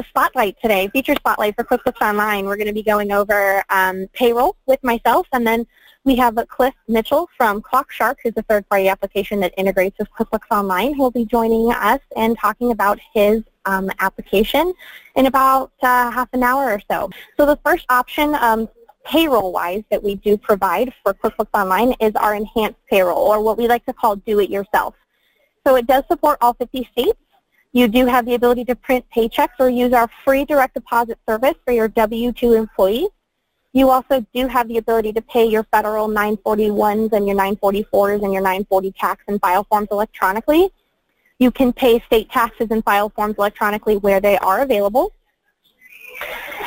a spotlight today, feature spotlight for QuickBooks Online. We're going to be going over um, payroll with myself, and then we have Cliff Mitchell from ClockShark, who's a third-party application that integrates with QuickBooks Online, who will be joining us and talking about his um, application in about uh, half an hour or so. So the first option, um, payroll-wise, that we do provide for QuickBooks Online is our enhanced payroll, or what we like to call do-it-yourself. So it does support all 50 states. You do have the ability to print paychecks or use our free direct deposit service for your W-2 employees. You also do have the ability to pay your federal 941s and your 944s and your 940 tax and file forms electronically. You can pay state taxes and file forms electronically where they are available.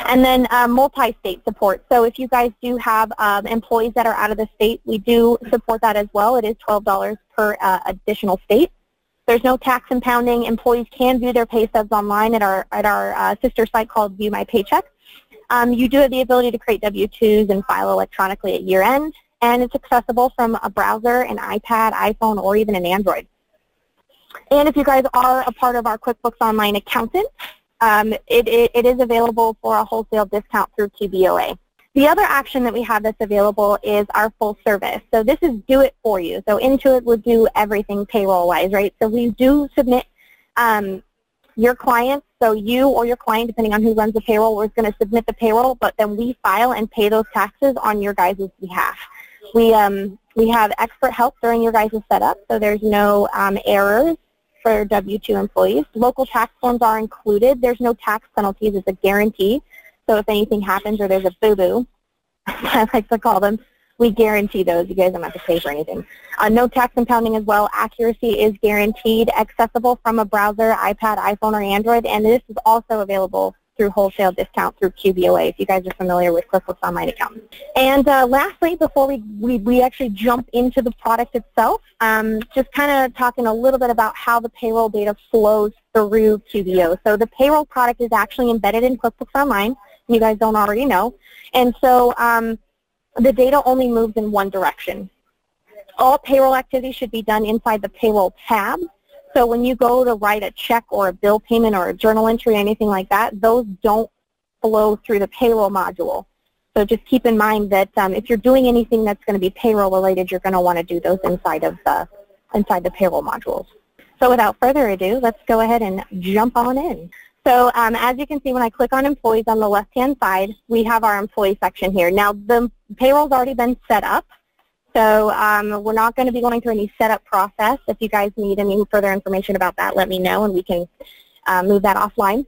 And then uh, multi-state support. So if you guys do have um, employees that are out of the state, we do support that as well. It is $12 per uh, additional state. There's no tax impounding. Employees can view their pay stubs online at our, at our uh, sister site called View My Paycheck. Um, you do have the ability to create W-2s and file electronically at year end, and it's accessible from a browser, an iPad, iPhone, or even an Android. And if you guys are a part of our QuickBooks Online accountant, um, it, it, it is available for a wholesale discount through QBOA. The other action that we have that's available is our full service. So this is do it for you. So Intuit will do everything payroll-wise, right? So we do submit um, your clients, so you or your client, depending on who runs the payroll, is going to submit the payroll, but then we file and pay those taxes on your guys' behalf. We, um, we have expert help during your guys' setup, so there's no um, errors for W-2 employees. Local tax forms are included. There's no tax penalties. It's a guarantee. So if anything happens or there's a boo-boo, I like to call them, we guarantee those. You guys don't have to pay for anything. Uh, no tax impounding as well. Accuracy is guaranteed, accessible from a browser, iPad, iPhone, or Android, and this is also available through wholesale discount through QBOA if you guys are familiar with QuickBooks Online account. And uh, lastly, before we, we, we, actually jump into the product itself, um, just kind of talking a little bit about how the payroll data flows through QBO. So the payroll product is actually embedded in QuickBooks Online you guys don't already know. And so um, the data only moves in one direction. All payroll activity should be done inside the payroll tab. So when you go to write a check or a bill payment or a journal entry, or anything like that, those don't flow through the payroll module. So just keep in mind that um, if you're doing anything that's going to be payroll related, you're going to want to do those inside of the inside the payroll modules. So without further ado, let's go ahead and jump on in. So um, as you can see, when I click on employees on the left-hand side, we have our employee section here. Now, the payroll's already been set up, so um, we're not going to be going through any setup process. If you guys need any further information about that, let me know, and we can uh, move that offline.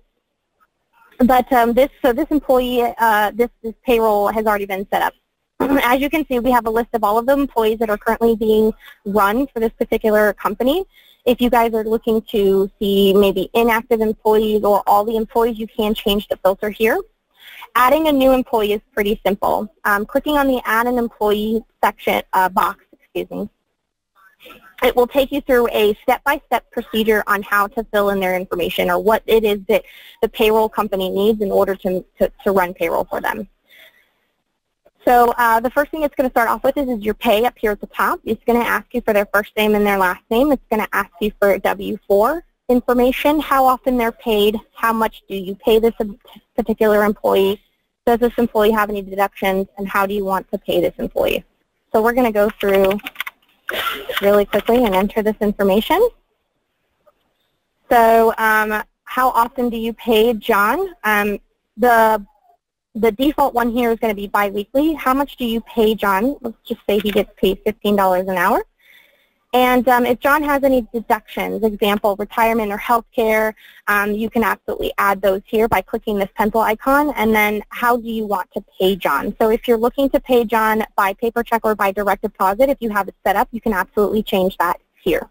But um, this, so this employee, uh, this, this payroll has already been set up. As you can see, we have a list of all of the employees that are currently being run for this particular company. If you guys are looking to see maybe inactive employees or all the employees, you can change the filter here. Adding a new employee is pretty simple. Um, clicking on the Add an Employee section uh, box, excuse me, it will take you through a step-by-step -step procedure on how to fill in their information or what it is that the payroll company needs in order to, to, to run payroll for them. So uh, the first thing it's going to start off with is, is your pay up here at the top. It's going to ask you for their first name and their last name. It's going to ask you for W-4 information, how often they're paid, how much do you pay this particular employee, does this employee have any deductions, and how do you want to pay this employee. So we're going to go through really quickly and enter this information. So um, how often do you pay John? Um, the the default one here is going to be biweekly. How much do you pay John? Let's just say he gets paid $15 an hour. And um, if John has any deductions, example, retirement or health care, um, you can absolutely add those here by clicking this pencil icon. And then how do you want to pay John? So if you're looking to pay John by paper check or by direct deposit, if you have it set up, you can absolutely change that here.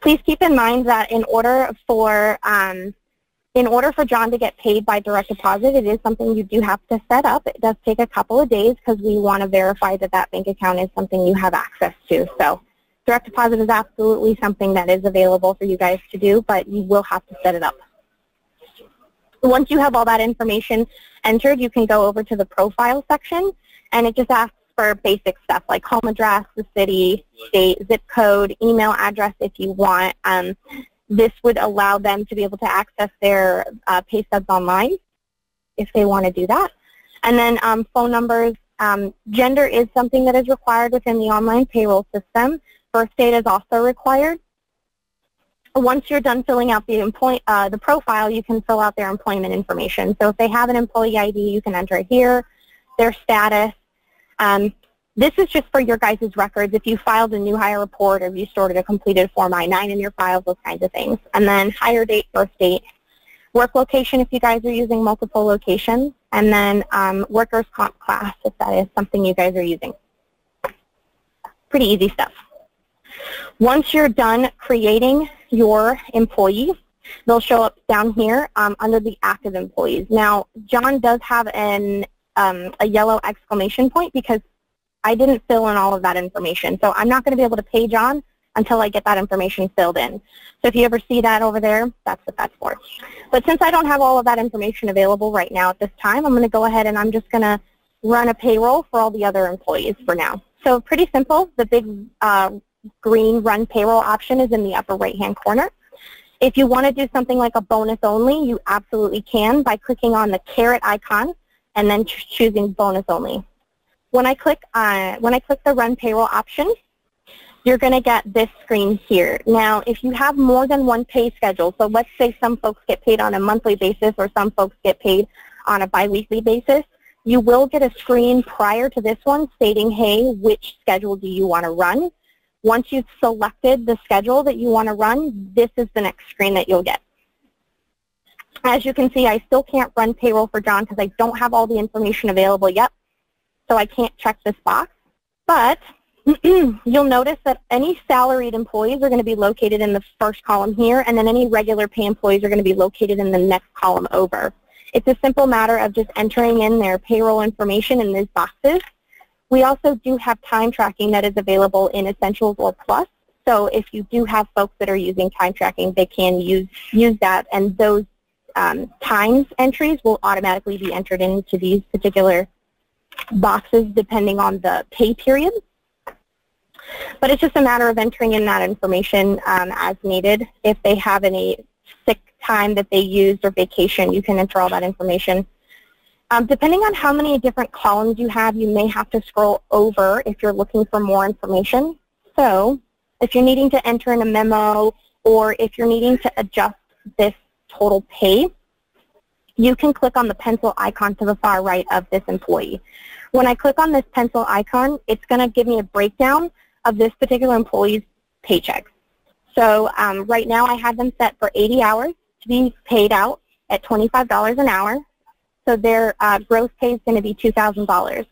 Please keep in mind that in order for um, in order for John to get paid by direct deposit, it is something you do have to set up. It does take a couple of days because we want to verify that that bank account is something you have access to. So direct deposit is absolutely something that is available for you guys to do, but you will have to set it up. Once you have all that information entered, you can go over to the profile section, and it just asks for basic stuff like home address, the city, state, zip code, email address if you want. Um, this would allow them to be able to access their uh, pay stubs online if they want to do that. And then um, phone numbers. Um, gender is something that is required within the online payroll system. Birth date is also required. Once you're done filling out the, employ uh, the profile, you can fill out their employment information. So if they have an employee ID, you can enter here, their status. Um, this is just for your guys' records. If you filed a new hire report or if you stored a completed Form I-9 in your files, those kinds of things. And then hire date, birth date, work location if you guys are using multiple locations, and then um, workers' comp class if that is something you guys are using. Pretty easy stuff. Once you're done creating your employee, they'll show up down here um, under the active employees. Now, John does have an, um, a yellow exclamation point because I didn't fill in all of that information. So I'm not going to be able to page on until I get that information filled in. So if you ever see that over there, that's what that's for. But since I don't have all of that information available right now at this time, I'm going to go ahead and I'm just going to run a payroll for all the other employees for now. So pretty simple. The big uh, green run payroll option is in the upper right-hand corner. If you want to do something like a bonus only, you absolutely can by clicking on the caret icon and then choosing bonus only. When I click on, when I click the Run Payroll option, you're going to get this screen here. Now, if you have more than one pay schedule, so let's say some folks get paid on a monthly basis or some folks get paid on a biweekly basis, you will get a screen prior to this one stating, hey, which schedule do you want to run? Once you've selected the schedule that you want to run, this is the next screen that you'll get. As you can see, I still can't run payroll for John because I don't have all the information available yet so I can't check this box. But you'll notice that any salaried employees are going to be located in the first column here, and then any regular pay employees are going to be located in the next column over. It's a simple matter of just entering in their payroll information in these boxes. We also do have time tracking that is available in Essentials or Plus. So if you do have folks that are using time tracking, they can use, use that, and those um, times entries will automatically be entered into these particular boxes depending on the pay period. But it's just a matter of entering in that information um, as needed. If they have any sick time that they used or vacation, you can enter all that information. Um, depending on how many different columns you have, you may have to scroll over if you're looking for more information. So if you're needing to enter in a memo or if you're needing to adjust this total pay, you can click on the pencil icon to the far right of this employee. When I click on this pencil icon, it's going to give me a breakdown of this particular employee's paycheck. So um, right now I have them set for 80 hours to be paid out at $25 an hour. So their uh, gross pay is going to be $2,000.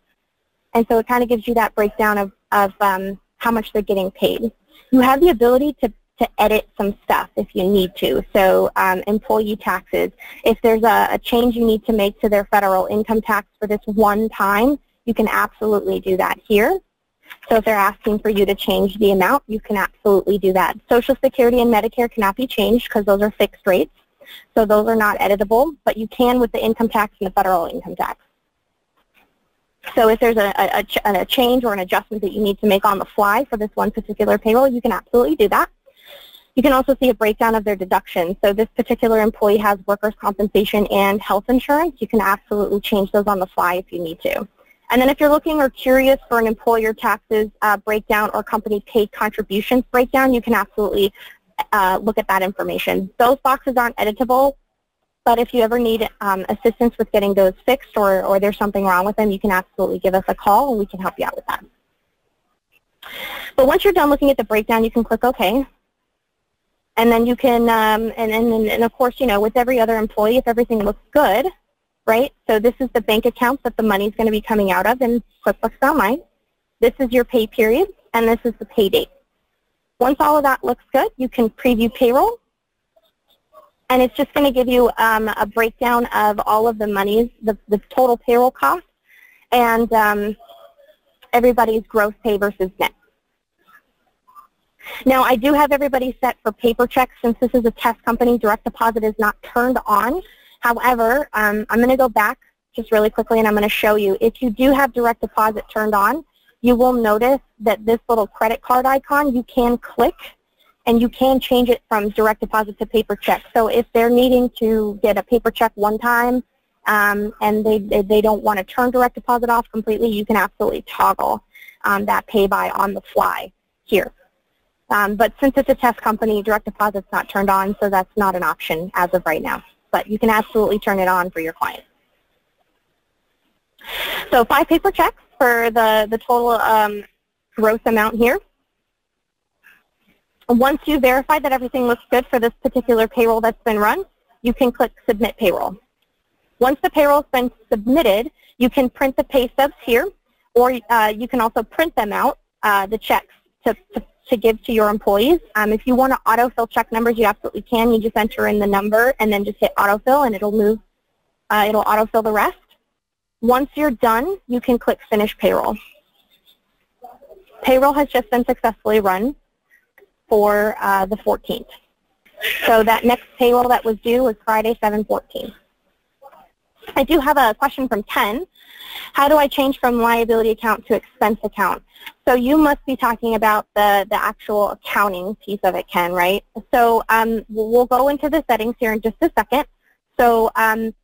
And so it kind of gives you that breakdown of, of um, how much they're getting paid. You have the ability to to edit some stuff if you need to. So um, employee taxes, if there's a, a, change you need to make to their federal income tax for this one time, you can absolutely do that here. So if they're asking for you to change the amount, you can absolutely do that. Social Security and Medicare cannot be changed because those are fixed rates. So those are not editable, but you can with the income tax and the federal income tax. So if there's a, a, a, change or an adjustment that you need to make on the fly for this one particular payroll, you can absolutely do that. You can also see a breakdown of their deductions. So this particular employee has workers' compensation and health insurance. You can absolutely change those on the fly if you need to. And then if you're looking or curious for an employer taxes uh, breakdown or company paid contributions breakdown, you can absolutely uh, look at that information. Those boxes aren't editable, but if you ever need um, assistance with getting those fixed or, or there's something wrong with them, you can absolutely give us a call and we can help you out with that. But once you're done looking at the breakdown, you can click OK. And then you can, um, and, and, and of course, you know, with every other employee, if everything looks good, right? So this is the bank account that the money is going to be coming out of in QuickBooks Online. This is your pay period, and this is the pay date. Once all of that looks good, you can preview payroll, and it's just going to give you um, a breakdown of all of the monies, the, the total payroll cost, and um, everybody's gross pay versus net. Now, I do have everybody set for paper checks since this is a test company. Direct deposit is not turned on. However, um, I'm going to go back just really quickly and I'm going to show you. If you do have direct deposit turned on, you will notice that this little credit card icon, you can click and you can change it from direct deposit to paper check. So if they're needing to get a paper check one time um, and they, they, they, don't want to turn direct deposit off completely, you can absolutely toggle um, that pay by on the fly here. Um, but since it's a test company, direct deposit's not turned on, so that's not an option as of right now. But you can absolutely turn it on for your clients. So five paper checks for the, the total um, gross amount here. Once you verify that everything looks good for this particular payroll that's been run, you can click Submit Payroll. Once the payroll's been submitted, you can print the pay stubs here, or uh, you can also print them out, uh, the checks, to, to, to, give to your employees. Um, if you want to autofill check numbers, you absolutely can. You just enter in the number and then just hit autofill, and it'll move. Uh, it'll autofill the rest. Once you're done, you can click Finish Payroll. Payroll has just been successfully run for uh, the 14th. So that next payroll that was due was Friday, 7-14. I do have a question from Ken. How do I change from liability account to expense account? So you must be talking about the, the actual accounting piece of it, Ken, right? So um, we'll go into the settings here in just a second. So um,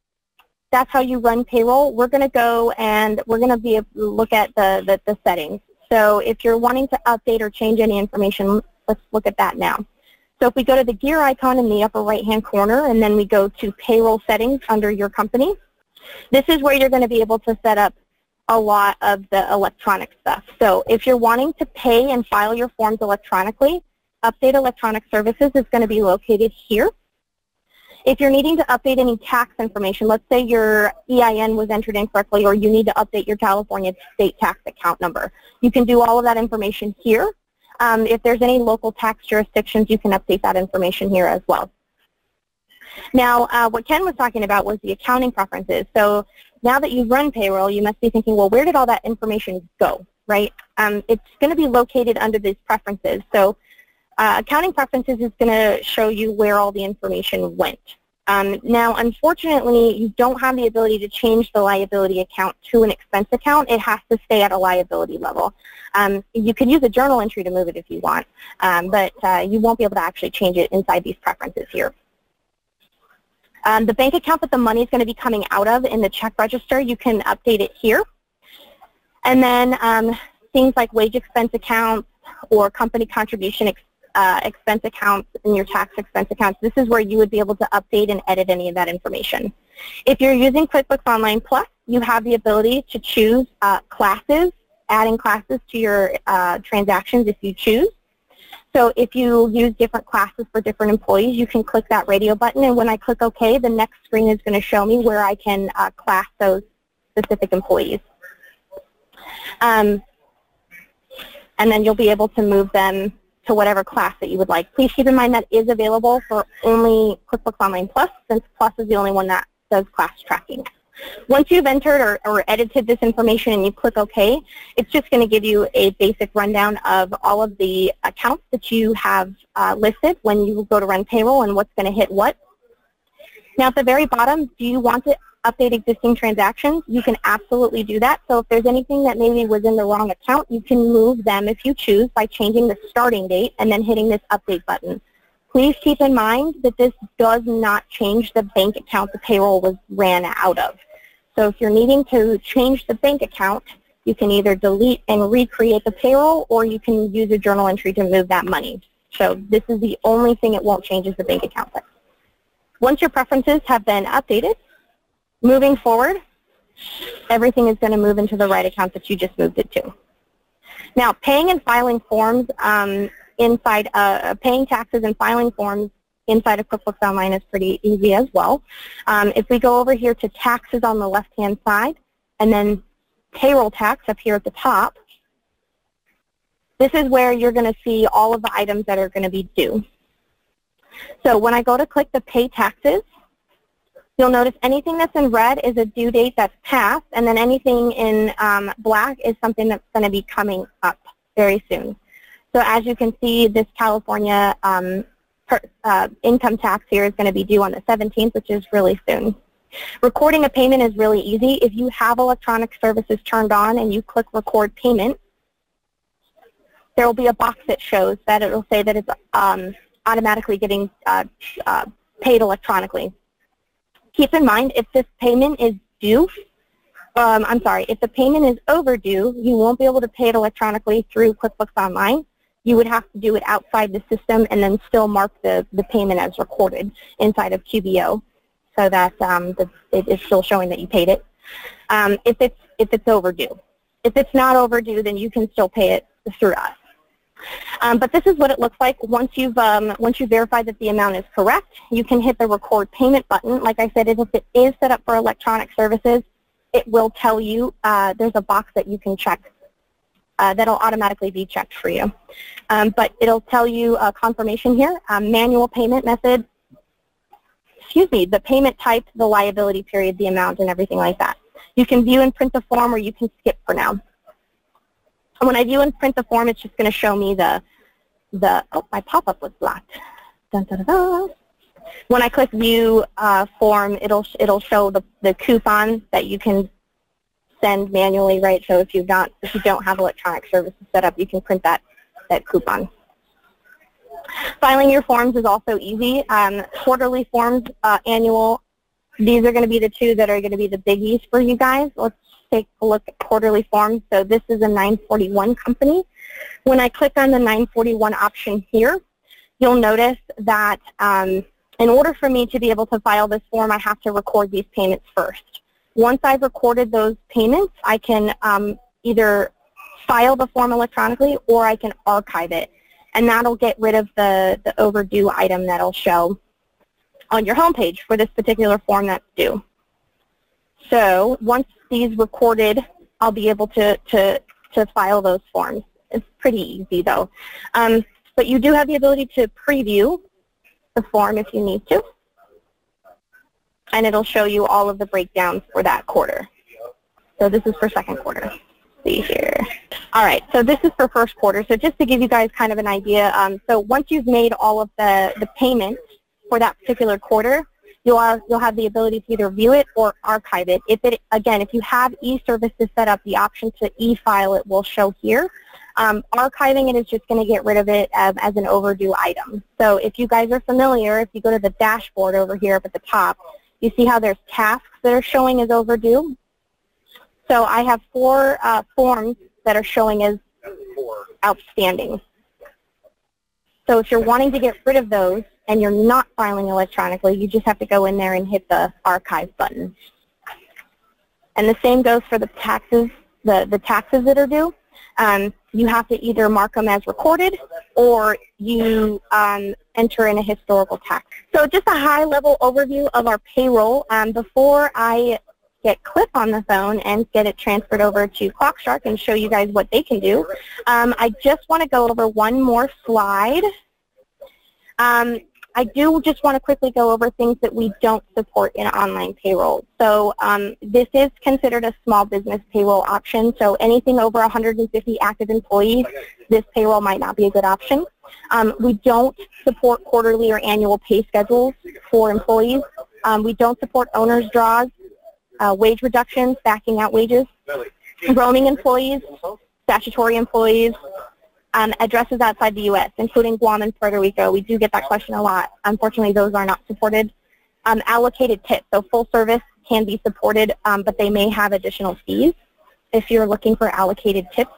that's how you run payroll. We're going to go and we're going to be look at the, the, the settings. So if you're wanting to update or change any information, let's look at that now. So if we go to the gear icon in the upper right-hand corner and then we go to payroll settings under your company, this is where you're going to be able to set up a lot of the electronic stuff. So if you're wanting to pay and file your forms electronically, Update Electronic Services is going to be located here. If you're needing to update any tax information, let's say your EIN was entered incorrectly or you need to update your California state tax account number, you can do all of that information here. Um, if there's any local tax jurisdictions, you can update that information here as well. Now, uh, what Ken was talking about was the accounting preferences. So now that you've run payroll, you must be thinking, well, where did all that information go, right? Um, it's going to be located under these preferences. So uh, accounting preferences is going to show you where all the information went. Um, now, unfortunately, you don't have the ability to change the liability account to an expense account. It has to stay at a liability level. Um, you can use a journal entry to move it if you want, um, but uh, you won't be able to actually change it inside these preferences here. Um, the bank account that the money is going to be coming out of in the check register, you can update it here. And then um, things like wage expense accounts or company contribution uh, expense accounts in your tax expense accounts, this is where you would be able to update and edit any of that information. If you're using QuickBooks Online Plus, you have the ability to choose uh, classes, adding classes to your uh, transactions if you choose. So if you use different classes for different employees, you can click that radio button, and when I click OK, the next screen is going to show me where I can uh, class those specific employees. Um, and then you'll be able to move them to whatever class that you would like. Please keep in mind that is available for only QuickBooks Online Plus, since Plus is the only one that does class tracking. Once you've entered or, or, edited this information and you click OK, it's just going to give you a basic rundown of all of the accounts that you have uh, listed when you go to run payroll and what's going to hit what. Now at the very bottom, do you want to update existing transactions? You can absolutely do that. So if there's anything that maybe was in the wrong account, you can move them if you choose by changing the starting date and then hitting this update button. Please keep in mind that this does not change the bank account the payroll was ran out of. So if you're needing to change the bank account, you can either delete and recreate the payroll or you can use a journal entry to move that money. So this is the only thing it won't change is the bank account. Once your preferences have been updated, moving forward, everything is going to move into the right account that you just moved it to. Now, paying and filing forms um, inside, uh, paying taxes and filing forms inside of QuickBooks Online is pretty easy as well. Um, if we go over here to taxes on the left-hand side, and then payroll tax up here at the top, this is where you're going to see all of the items that are going to be due. So when I go to click the pay taxes, you'll notice anything that's in red is a due date that's passed, and then anything in um, black is something that's going to be coming up very soon. So as you can see, this California um, per, uh, income tax here is going to be due on the 17th, which is really soon. Recording a payment is really easy. If you have electronic services turned on and you click record payment, there will be a box that shows that it will say that it's um, automatically getting uh, uh, paid electronically. Keep in mind, if this payment is due, um, I'm sorry, if the payment is overdue, you won't be able to pay it electronically through QuickBooks Online. You would have to do it outside the system and then still mark the, the payment as recorded inside of QBO so that um, the, it is still showing that you paid it. Um, if, it's, if it's overdue. If it's not overdue, then you can still pay it through us. Um, but this is what it looks like once you've um, once you verify that the amount is correct. You can hit the record payment button. Like I said, if it is set up for electronic services, it will tell you uh, there's a box that you can check uh, that'll automatically be checked for you. Um, but it'll tell you a confirmation here, um, manual payment method, excuse me, the payment type, the liability period, the amount, and everything like that. You can view and print the form or you can skip for now. When I view and print the form, it's just going to show me the, the oh, my pop-up was blocked. Dun, dun, dun, when I click View uh, Form, it'll it'll show the, the coupon that you can send manually, right? So if you not if you don't have electronic services set up, you can print that that coupon. Filing your forms is also easy. Um, quarterly forms, uh, annual, these are going to be the two that are going to be the biggies for you guys. Let's take a look at quarterly forms. So this is a 941 company. When I click on the 941 option here, you'll notice that um, in order for me to be able to file this form, I have to record these payments first. Once I've recorded those payments, I can um, either file the form electronically or I can archive it. And that'll get rid of the, the overdue item that'll show on your homepage for this particular form that's due. So once these recorded, I'll be able to, to, to file those forms. It's pretty easy though. Um, but you do have the ability to preview the form if you need to. And it'll show you all of the breakdowns for that quarter. So this is for second quarter. see here. All right, so this is for first quarter. So just to give you guys kind of an idea, um, so once you've made all of the, the payments for that particular quarter, you'll have, you'll have the ability to either view it or archive it. If it again, if you have e-services set up, the option to e-file it will show here. Um, archiving it is just going to get rid of it as, as an overdue item. So if you guys are familiar, if you go to the dashboard over here up at the top, you see how there's tasks that are showing as overdue. So I have four uh, forms that are showing as outstanding. So if you're wanting to get rid of those, and you're not filing electronically, you just have to go in there and hit the archive button. And the same goes for the taxes, the, the taxes that are due. Um, you have to either mark them as recorded or you um, enter in a historical tax. So just a high-level overview of our payroll. Um, before I get Cliff on the phone and get it transferred over to ClockShark and show you guys what they can do, um, I just want to go over one more slide. Um, I do just want to quickly go over things that we don't support in online payroll. So um, this is considered a small business payroll option. So anything over 150 active employees, this payroll might not be a good option. Um, we don't support quarterly or annual pay schedules for employees. Um, we don't support owner's draws, uh, wage reductions, backing out wages, roaming employees, statutory employees, um, addresses outside the U.S., including Guam and Puerto Rico. We do get that question a lot. Unfortunately, those are not supported. Um, allocated tips, so full service can be supported, um, but they may have additional fees if you're looking for allocated tips.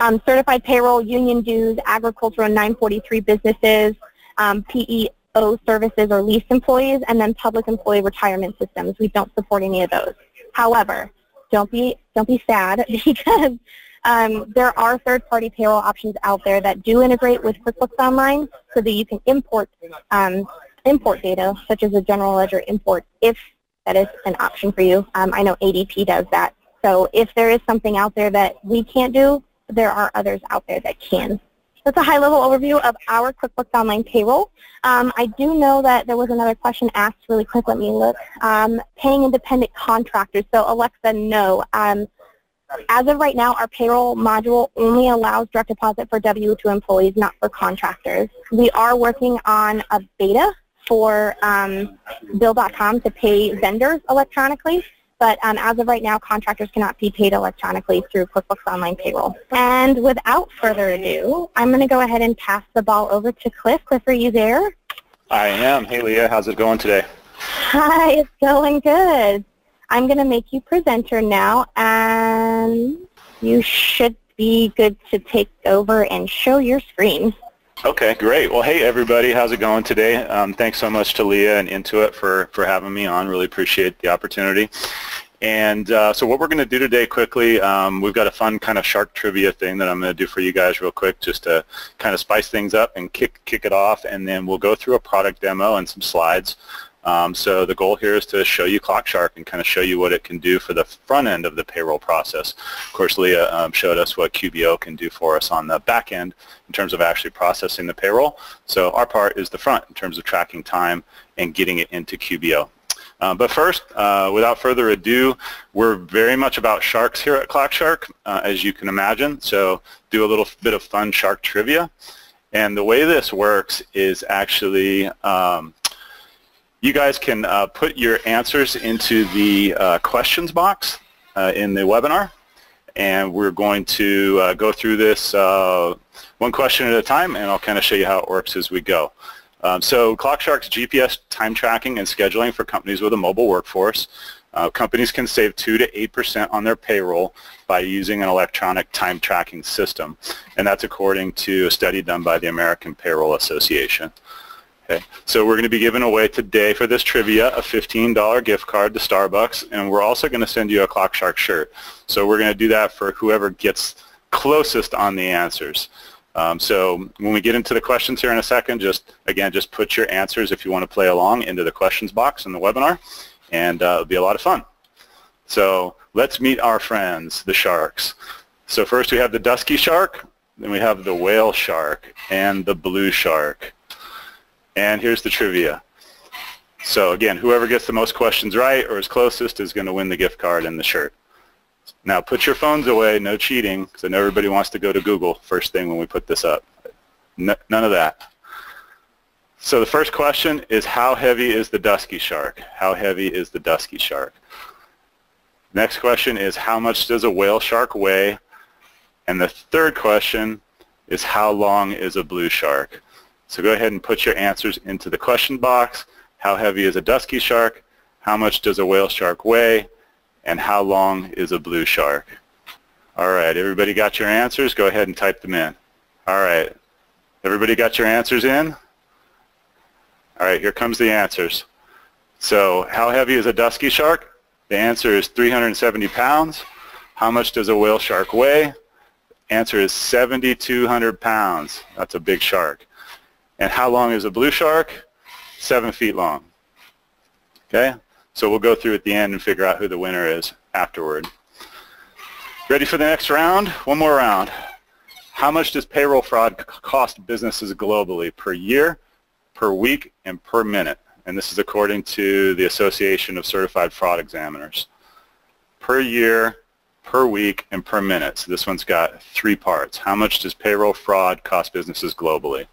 Um, certified payroll, union dues, agricultural 943 businesses, um, PEO services or lease employees, and then public employee retirement systems. We don't support any of those. However, don't be don't be sad because um, there are third-party payroll options out there that do integrate with QuickBooks Online so that you can import um, import data, such as a general ledger import, if that is an option for you. Um, I know ADP does that. So if there is something out there that we can't do, there are others out there that can. That's a high-level overview of our QuickBooks Online payroll. Um, I do know that there was another question asked really quick. Let me look. Um, paying independent contractors. So Alexa, no. Um, as of right now, our payroll module only allows direct deposit for W-2 employees, not for contractors. We are working on a beta for um, Bill.com to pay vendors electronically, but um, as of right now, contractors cannot be paid electronically through QuickBooks Online Payroll. And without further ado, I'm going to go ahead and pass the ball over to Cliff. Cliff, are you there? I am. Hey, Leah, how's it going today? Hi, it's going good. I'm going to make you presenter now, and you should be good to take over and show your screen. Okay, great. Well, hey, everybody. How's it going today? Um, thanks so much to Leah and Intuit for, for having me on. Really appreciate the opportunity. And uh, so what we're going to do today quickly, um, we've got a fun kind of shark trivia thing that I'm going to do for you guys real quick just to kind of spice things up and kick, kick it off. And then we'll go through a product demo and some slides um, so the goal here is to show you ClockShark and kind of show you what it can do for the front end of the payroll process. Of course, Leah um, showed us what QBO can do for us on the back end in terms of actually processing the payroll. So our part is the front in terms of tracking time and getting it into QBO. Uh, but first, uh, without further ado, we're very much about sharks here at ClockShark, uh, as you can imagine. So do a little bit of fun shark trivia. And the way this works is actually um, you guys can uh, put your answers into the uh, questions box uh, in the webinar and we're going to uh, go through this uh, one question at a time and I'll kind of show you how it works as we go. Um, so ClockShark's GPS time tracking and scheduling for companies with a mobile workforce. Uh, companies can save 2 to 8% on their payroll by using an electronic time tracking system and that's according to a study done by the American Payroll Association. Okay, so we're going to be giving away today for this trivia a $15 gift card to Starbucks, and we're also going to send you a Clock Shark shirt. So we're going to do that for whoever gets closest on the answers. Um, so when we get into the questions here in a second, just again, just put your answers if you want to play along into the questions box in the webinar, and uh, it'll be a lot of fun. So let's meet our friends, the sharks. So first we have the dusky shark, then we have the whale shark, and the blue shark. And here's the trivia. So again, whoever gets the most questions right or is closest is going to win the gift card and the shirt. Now put your phones away, no cheating, because I know everybody wants to go to Google first thing when we put this up. none of that. So the first question is how heavy is the dusky shark? How heavy is the dusky shark? Next question is how much does a whale shark weigh? And the third question is how long is a blue shark? So go ahead and put your answers into the question box. How heavy is a dusky shark? How much does a whale shark weigh? And how long is a blue shark? All right, everybody got your answers? Go ahead and type them in. All right, everybody got your answers in? All right, here comes the answers. So how heavy is a dusky shark? The answer is 370 pounds. How much does a whale shark weigh? Answer is 7,200 pounds. That's a big shark. And how long is a blue shark? Seven feet long. Okay? So we'll go through at the end and figure out who the winner is afterward. Ready for the next round? One more round. How much does payroll fraud cost businesses globally per year, per week, and per minute? And this is according to the Association of Certified Fraud Examiners. Per year, per week, and per minute. So this one's got three parts. How much does payroll fraud cost businesses globally?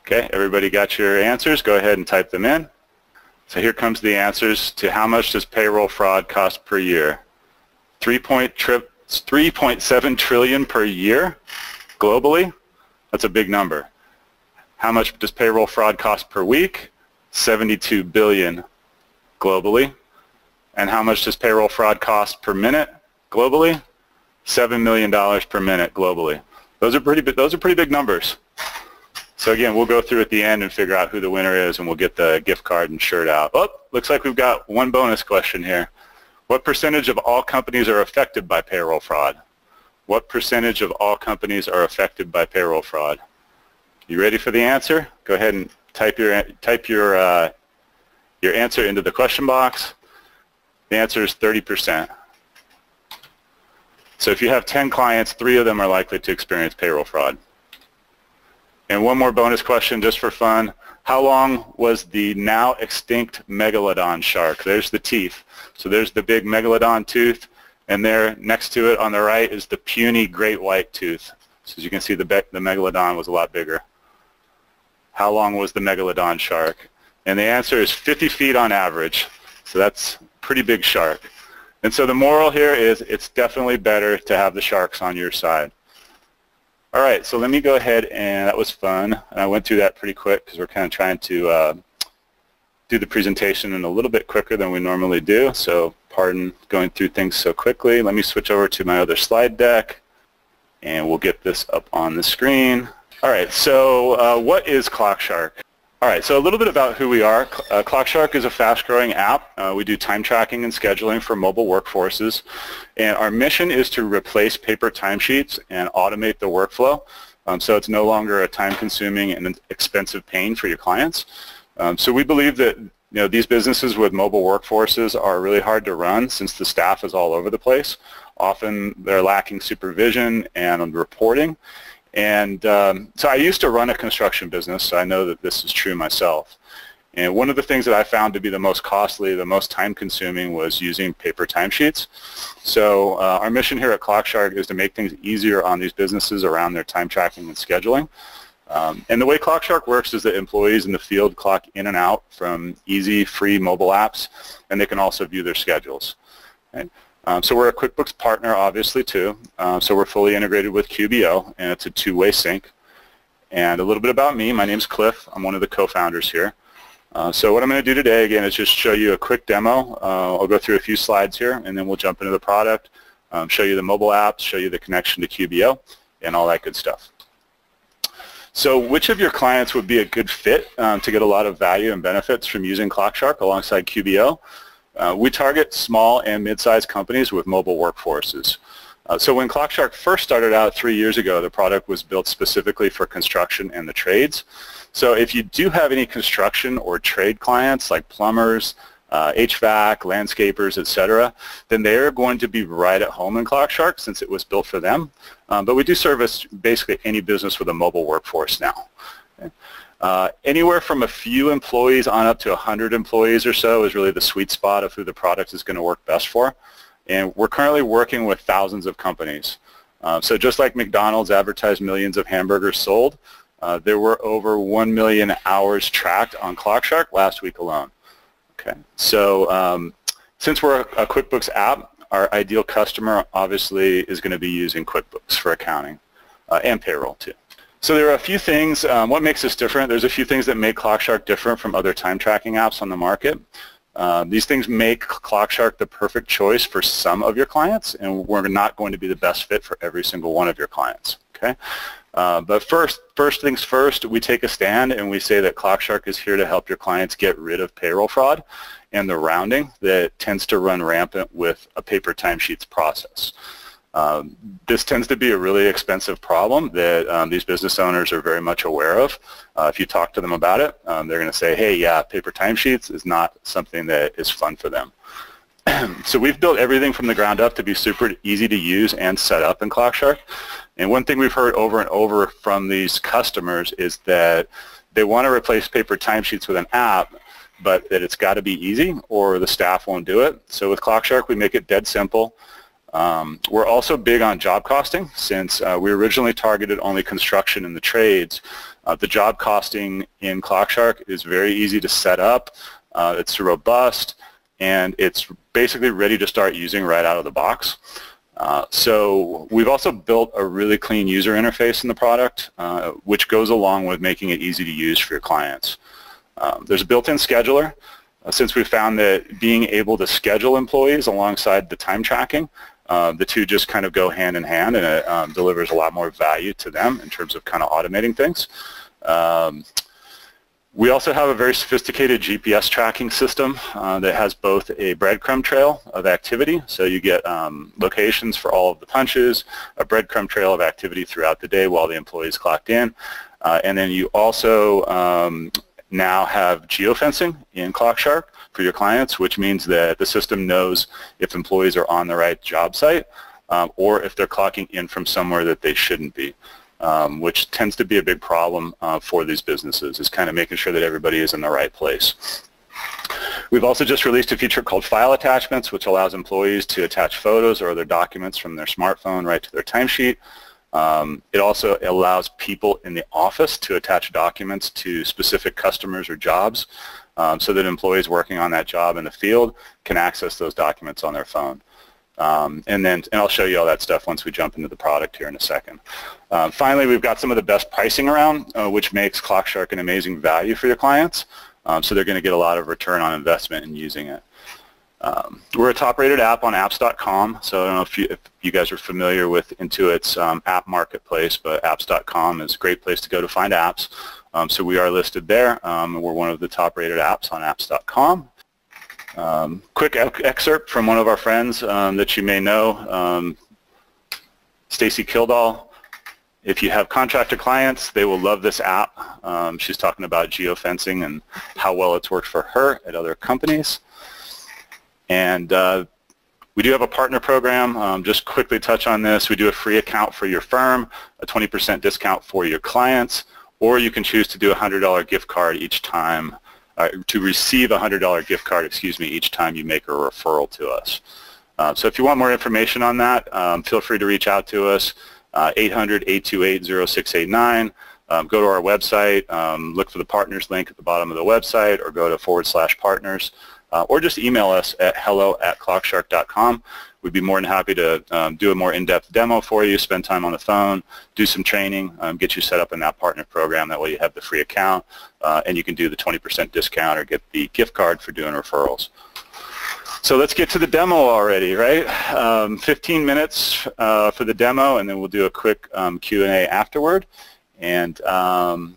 Okay, everybody got your answers? Go ahead and type them in. So here comes the answers to how much does payroll fraud cost per year? 3.7 trillion per year globally. That's a big number. How much does payroll fraud cost per week? 72 billion globally. And how much does payroll fraud cost per minute globally? $7 million per minute globally. Those are pretty, those are pretty big numbers. So again, we'll go through at the end and figure out who the winner is, and we'll get the gift card and shirt out. Oh, looks like we've got one bonus question here. What percentage of all companies are affected by payroll fraud? What percentage of all companies are affected by payroll fraud? You ready for the answer? Go ahead and type your type your uh, your answer into the question box. The answer is 30%. So if you have 10 clients, three of them are likely to experience payroll fraud. And one more bonus question just for fun. How long was the now extinct megalodon shark? There's the teeth. So there's the big megalodon tooth, and there next to it on the right is the puny great white tooth. So as you can see, the, the megalodon was a lot bigger. How long was the megalodon shark? And the answer is 50 feet on average. So that's pretty big shark. And so the moral here is it's definitely better to have the sharks on your side. All right, so let me go ahead and that was fun. And I went through that pretty quick because we're kind of trying to uh, do the presentation in a little bit quicker than we normally do. So pardon going through things so quickly. Let me switch over to my other slide deck and we'll get this up on the screen. All right, so uh, what is ClockShark? All right, so a little bit about who we are. Uh, ClockShark is a fast-growing app. Uh, we do time tracking and scheduling for mobile workforces. And our mission is to replace paper timesheets and automate the workflow. Um, so it's no longer a time-consuming and expensive pain for your clients. Um, so we believe that you know, these businesses with mobile workforces are really hard to run since the staff is all over the place. Often they're lacking supervision and reporting. And um, so I used to run a construction business, so I know that this is true myself. And one of the things that I found to be the most costly, the most time-consuming was using paper timesheets. So uh, our mission here at ClockShark is to make things easier on these businesses around their time tracking and scheduling. Um, and the way ClockShark works is that employees in the field clock in and out from easy, free mobile apps, and they can also view their schedules. Okay? Um, so we're a QuickBooks partner, obviously, too. Uh, so we're fully integrated with QBO, and it's a two-way sync. And a little bit about me. My name's Cliff. I'm one of the co-founders here. Uh, so what I'm going to do today, again, is just show you a quick demo. Uh, I'll go through a few slides here, and then we'll jump into the product, um, show you the mobile apps, show you the connection to QBO, and all that good stuff. So which of your clients would be a good fit um, to get a lot of value and benefits from using ClockShark alongside QBO? Uh, we target small and mid-sized companies with mobile workforces. Uh, so when ClockShark first started out three years ago, the product was built specifically for construction and the trades. So if you do have any construction or trade clients like plumbers, uh, HVAC, landscapers, etc., then they're going to be right at home in ClockShark since it was built for them. Um, but we do service basically any business with a mobile workforce now. Okay. Uh, anywhere from a few employees on up to 100 employees or so is really the sweet spot of who the product is going to work best for. And we're currently working with thousands of companies. Uh, so just like McDonald's advertised millions of hamburgers sold, uh, there were over 1 million hours tracked on ClockShark last week alone. Okay, so um, since we're a, QuickBooks app, our ideal customer obviously is going to be using QuickBooks for accounting uh, and payroll too. So there are a few things, um, what makes this different? There's a few things that make ClockShark different from other time tracking apps on the market. Uh, these things make ClockShark the perfect choice for some of your clients, and we're not going to be the best fit for every single one of your clients. Okay, uh, but first, first things first, we take a stand and we say that ClockShark is here to help your clients get rid of payroll fraud and the rounding that tends to run rampant with a paper timesheets process. Um, this tends to be a really expensive problem that um, these business owners are very much aware of. Uh, if you talk to them about it, um, they're going to say, hey, yeah, paper timesheets is not something that is fun for them. so we've built everything from the ground up to be super easy to use and set up in ClockShark. And one thing we've heard over and over from these customers is that they want to replace paper timesheets with an app, but that it's got to be easy or the staff won't do it. So with ClockShark, we make it dead simple. Um, we're also big on job costing since uh, we originally targeted only construction and the trades. Uh, the job costing in ClockShark is very easy to set up. Uh, it's robust and it's basically ready to start using right out of the box. Uh, so we've also built a really clean user interface in the product, uh, which goes along with making it easy to use for your clients. Um, there's a built-in scheduler. Uh, since we found that being able to schedule employees alongside the time tracking uh, the two just kind of go hand in hand and it um, delivers a lot more value to them in terms of kind of automating things. Um, we also have a very sophisticated GPS tracking system uh, that has both a breadcrumb trail of activity, so you get um, locations for all of the punches, a breadcrumb trail of activity throughout the day while the employee is clocked in, uh, and then you also um, now have geofencing in ClockShark for your clients, which means that the system knows if employees are on the right job site um, or if they're clocking in from somewhere that they shouldn't be, um, which tends to be a big problem uh, for these businesses, is kind of making sure that everybody is in the right place. We've also just released a feature called File Attachments, which allows employees to attach photos or other documents from their smartphone right to their timesheet. Um, it also allows people in the office to attach documents to specific customers or jobs um, so that employees working on that job in the field can access those documents on their phone. Um, and then and I'll show you all that stuff once we jump into the product here in a second. Uh, finally, we've got some of the best pricing around, uh, which makes ClockShark an amazing value for your clients. Um, so they're going to get a lot of return on investment in using it. Um, we're a top-rated app on apps.com, so I don't know if you, if you guys are familiar with Intuit's um, app marketplace, but apps.com is a great place to go to find apps. Um, so we are listed there. Um, we're one of the top-rated apps on apps.com. Um, quick excerpt from one of our friends um, that you may know, um, Stacy Kildal. If you have contractor clients, they will love this app. Um, she's talking about geofencing and how well it's worked for her at other companies. And uh, we do have a partner program. Um, just quickly touch on this. We do a free account for your firm, a 20% discount for your clients, or you can choose to do a $100 gift card each time uh, to receive a $100 gift card, excuse me, each time you make a referral to us. Uh, so if you want more information on that, um, feel free to reach out to us, 800-828-0689. Uh, um, go to our website, um, look for the partners link at the bottom of the website, or go to forward slash partners, uh, or just email us at hello at clockshark.com. We'd be more than happy to um, do a more in-depth demo for you, spend time on the phone, do some training, um, get you set up in that partner program. That way you have the free account, uh, and you can do the 20% discount or get the gift card for doing referrals. So let's get to the demo already, right? Um, 15 minutes uh, for the demo, and then we'll do a quick um, Q&A afterward. And um,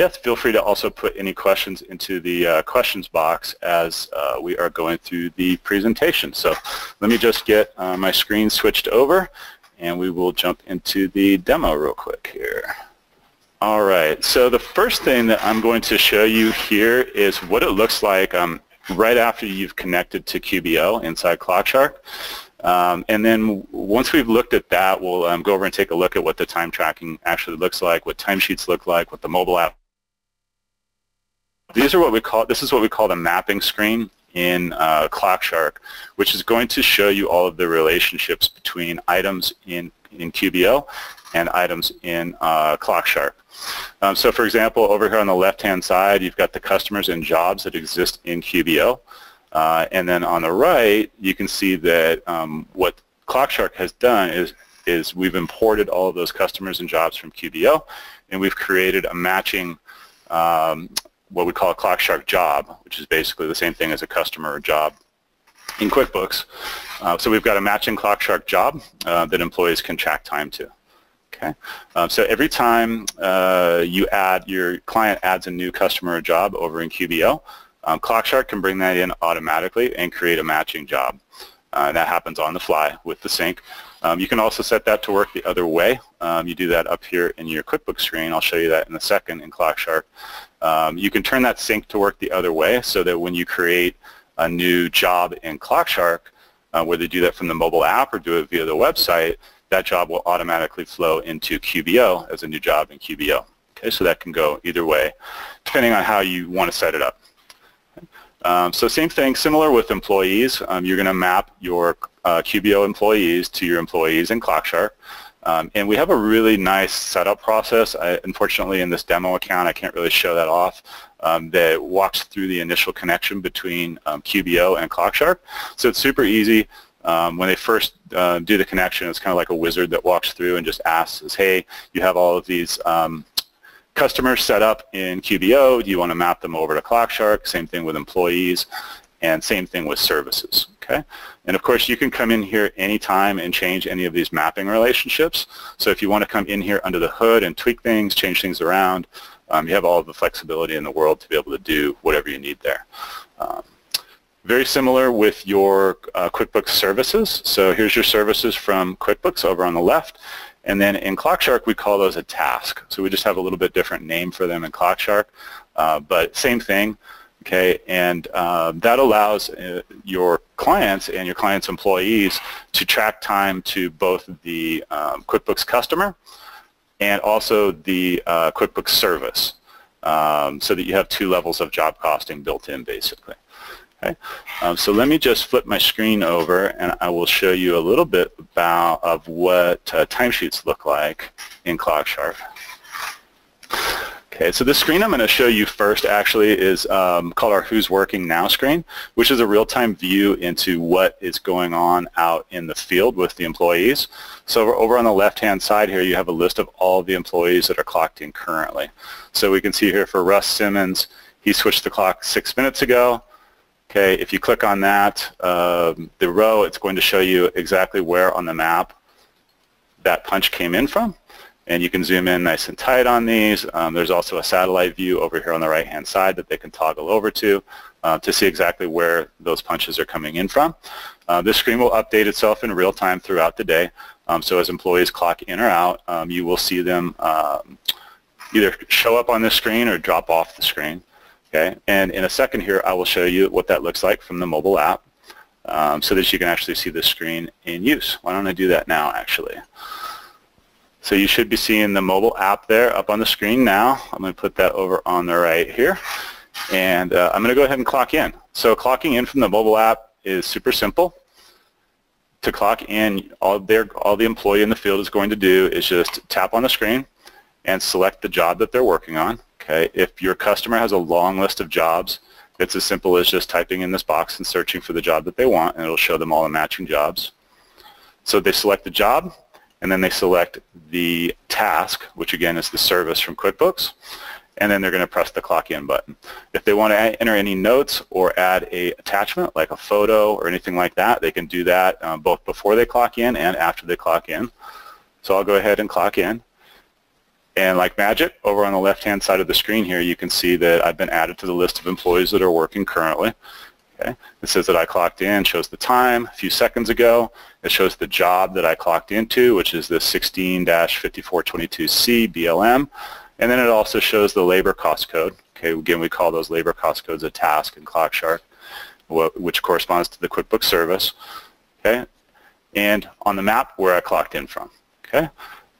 yes, feel free to also put any questions into the uh, questions box as uh, we are going through the presentation. So let me just get uh, my screen switched over and we will jump into the demo real quick here. All right, so the first thing that I'm going to show you here is what it looks like um, right after you've connected to QBO inside ClockShark. Um, and then once we've looked at that, we'll um, go over and take a look at what the time tracking actually looks like, what timesheets look like, what the mobile app these are what we call, this is what we call the mapping screen in uh, ClockShark, which is going to show you all of the relationships between items in, in QBO and items in uh, ClockShark. Um, so for example, over here on the left-hand side, you've got the customers and jobs that exist in QBO. Uh, and then on the right, you can see that um, what ClockShark has done is, is we've imported all of those customers and jobs from QBO, and we've created a matching um, what we call a ClockShark job, which is basically the same thing as a customer job in QuickBooks. Uh, so we've got a matching ClockShark job uh, that employees can track time to. Okay, um, so every time uh, you add, your client adds a new customer or job over in QBO, um, ClockShark can bring that in automatically and create a matching job. Uh, that happens on the fly with the sync. Um, you can also set that to work the other way. Um, you do that up here in your QuickBooks screen. I'll show you that in a second in ClockShark. Um, you can turn that sync to work the other way so that when you create a new job in ClockShark, uh, whether you do that from the mobile app or do it via the website, that job will automatically flow into QBO as a new job in QBO. Okay, so that can go either way, depending on how you want to set it up. Um, so same thing, similar with employees. Um, you're going to map your uh, QBO employees to your employees in ClockShark. Um, and we have a really nice setup process. I, unfortunately, in this demo account, I can't really show that off. Um, that walks through the initial connection between um, QBO and ClockShark. So it's super easy. Um, when they first uh, do the connection, it's kind of like a wizard that walks through and just asks, hey, you have all of these um, customers set up in QBO. Do you want to map them over to ClockShark? Same thing with employees and same thing with services. Okay, and of course you can come in here anytime and change any of these mapping relationships. So if you want to come in here under the hood and tweak things, change things around, um, you have all of the flexibility in the world to be able to do whatever you need there. Um, very similar with your uh, QuickBooks services. So here's your services from QuickBooks over on the left. And then in ClockShark, we call those a task. So we just have a little bit different name for them in ClockShark. Uh, but same thing okay? And uh, that allows uh, your clients and your clients' employees to track time to both the um, QuickBooks customer and also the uh, QuickBooks service um, so that you have two levels of job costing built in basically. Okay, um, so let me just flip my screen over and I will show you a little bit about of what uh, timesheets look like in ClockShark. Okay, so the screen I'm going to show you first actually is um, called our Who's Working Now screen, which is a real-time view into what is going on out in the field with the employees. So over on the left-hand side here, you have a list of all the employees that are clocked in currently. So we can see here for Russ Simmons, he switched the clock six minutes ago. Okay, if you click on that, um, the row, it's going to show you exactly where on the map that punch came in from and you can zoom in nice and tight on these. Um, there's also a satellite view over here on the right-hand side that they can toggle over to uh, to see exactly where those punches are coming in from. Uh, this screen will update itself in real time throughout the day. Um, so as employees clock in or out, um, you will see them um, either show up on the screen or drop off the screen. Okay, and in a second here, I will show you what that looks like from the mobile app um, so that you can actually see the screen in use. Why don't I do that now, actually? So you should be seeing the mobile app there up on the screen now. I'm going to put that over on the right here. And uh, I'm going to go ahead and clock in. So clocking in from the mobile app is super simple. To clock in, all, all the employee in the field is going to do is just tap on the screen and select the job that they're working on. Okay, If your customer has a long list of jobs, it's as simple as just typing in this box and searching for the job that they want, and it'll show them all the matching jobs. So they select the job, and then they select the task, which again is the service from QuickBooks, and then they're going to press the clock in button. If they want to enter any notes or add a attachment like a photo or anything like that, they can do that um, both before they clock in and after they clock in. So I'll go ahead and clock in. And like magic, over on the left-hand side of the screen here, you can see that I've been added to the list of employees that are working currently. Okay. It says that I clocked in, shows the time a few seconds ago. It shows the job that I clocked into, which is the 16-5422C BLM. And then it also shows the labor cost code. Okay, again, we call those labor cost codes a task in ClockShark, which corresponds to the QuickBooks service. Okay, and on the map where I clocked in from. Okay,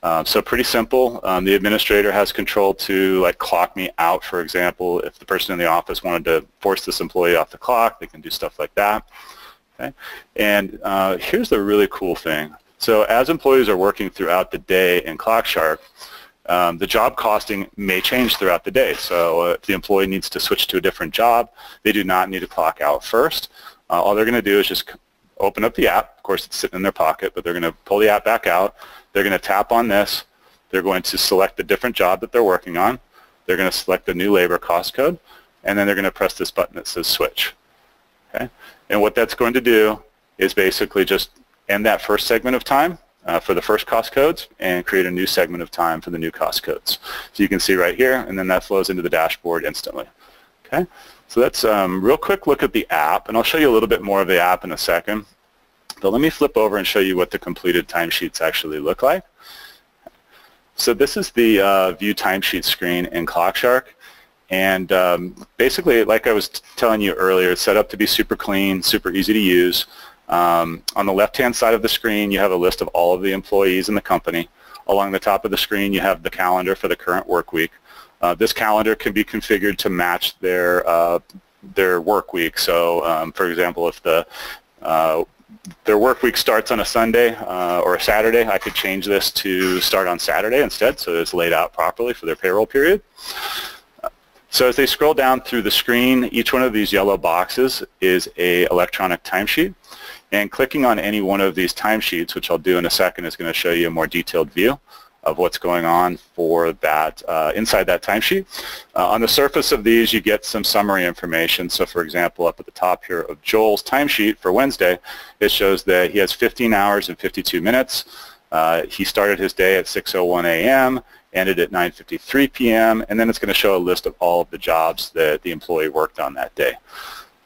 um, so pretty simple. Um, the administrator has control to like clock me out, for example. If the person in the office wanted to force this employee off the clock, they can do stuff like that. Okay? And uh, here's the really cool thing. So as employees are working throughout the day in ClockShark, um, the job costing may change throughout the day. So uh, if the employee needs to switch to a different job, they do not need to clock out first. Uh, all they're going to do is just open up the app. Of course, it's sitting in their pocket, but they're going to pull the app back out. They're going to tap on this. They're going to select the different job that they're working on. They're going to select the new labor cost code, and then they're going to press this button that says switch. Okay? And what that's going to do is basically just end that first segment of time uh, for the first cost codes and create a new segment of time for the new cost codes. So you can see right here, and then that flows into the dashboard instantly. Okay? So that's a um, real quick look at the app, and I'll show you a little bit more of the app in a second. But let me flip over and show you what the completed timesheets actually look like. So this is the uh, view timesheet screen in ClockShark. And um, basically, like I was telling you earlier, it's set up to be super clean, super easy to use. Um, on the left-hand side of the screen, you have a list of all of the employees in the company. Along the top of the screen, you have the calendar for the current work week. Uh, this calendar can be configured to match their uh, their work week. So, um, for example, if the uh, their work week starts on a Sunday uh, or a Saturday, I could change this to start on Saturday instead, so it's laid out properly for their payroll period. So as they scroll down through the screen, each one of these yellow boxes is a electronic timesheet. And clicking on any one of these timesheets, which I'll do in a second, is going to show you a more detailed view of what's going on for that uh, inside that timesheet. Uh, on the surface of these, you get some summary information. So for example, up at the top here of Joel's timesheet for Wednesday, it shows that he has 15 hours and 52 minutes. Uh, he started his day at 6.01 a.m., ended at 9.53 p.m., and then it's going to show a list of all of the jobs that the employee worked on that day.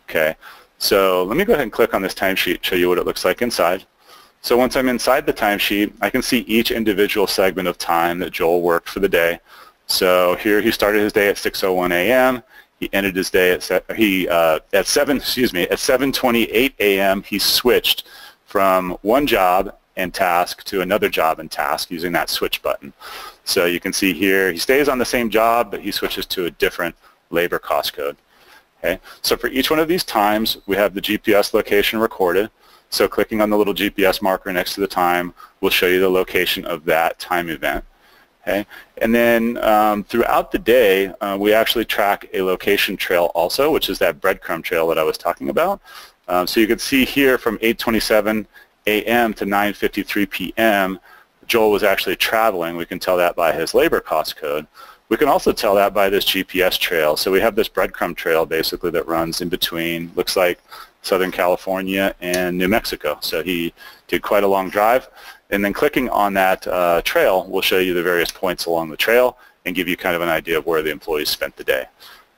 Okay, so let me go ahead and click on this timesheet, show you what it looks like inside. So once I'm inside the timesheet, I can see each individual segment of time that Joel worked for the day. So here he started his day at 6:01 a.m. He ended his day at he uh, at 7 excuse me at 7:28 a.m. He switched from one job and task to another job and task using that switch button. So you can see here he stays on the same job, but he switches to a different labor cost code. Okay. So for each one of these times, we have the GPS location recorded. So clicking on the little GPS marker next to the time will show you the location of that time event. Okay, and then um, throughout the day, uh, we actually track a location trail also, which is that breadcrumb trail that I was talking about. Um, so you can see here from 8:27 a.m. to 9:53 p.m. Joel was actually traveling. We can tell that by his labor cost code. We can also tell that by this GPS trail. So we have this breadcrumb trail basically that runs in between, looks like Southern California and New Mexico. So he did quite a long drive. And then clicking on that uh, trail will show you the various points along the trail and give you kind of an idea of where the employees spent the day.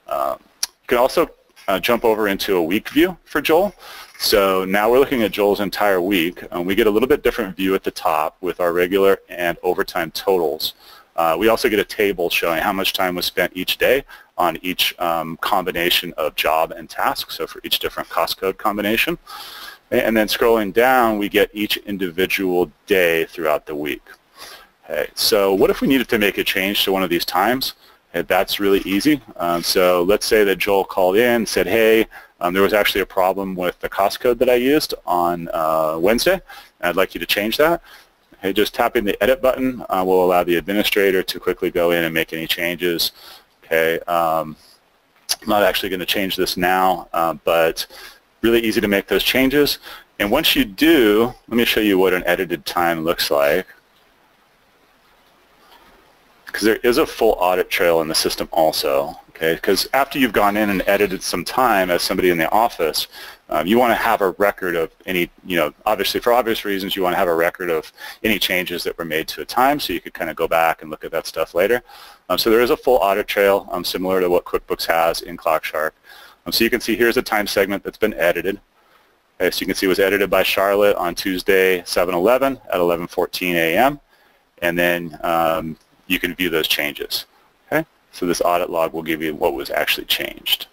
Um, you can also uh, jump over into a week view for Joel. So now we're looking at Joel's entire week. and we get a little bit different view at the top with our regular and overtime totals. Uh, we also get a table showing how much time was spent each day on each um, combination of job and task, so for each different cost code combination. And then scrolling down, we get each individual day throughout the week. Okay, so what if we needed to make a change to one of these times? Okay, that's really easy. Um, so let's say that Joel called in and said, hey, um, there was actually a problem with the cost code that I used on uh, Wednesday. I'd like you to change that. Okay, just tapping the edit button uh, will allow the administrator to quickly go in and make any changes. Okay, um, I'm not actually going to change this now, uh, but really easy to make those changes. And once you do, let me show you what an edited time looks like. Because there is a full audit trail in the system also. Okay, because after you've gone in and edited some time as somebody in the office, um, you want to have a record of any, you know, obviously for obvious reasons, you want to have a record of any changes that were made to a time so you could kind of go back and look at that stuff later. Um, so there is a full audit trail um, similar to what QuickBooks has in ClockShark. Um, so you can see here's a time segment that's been edited. Okay, so you can see it was edited by Charlotte on Tuesday 7-11 at 11.14 a.m. And then um, you can view those changes. So this audit log will give you what was actually changed.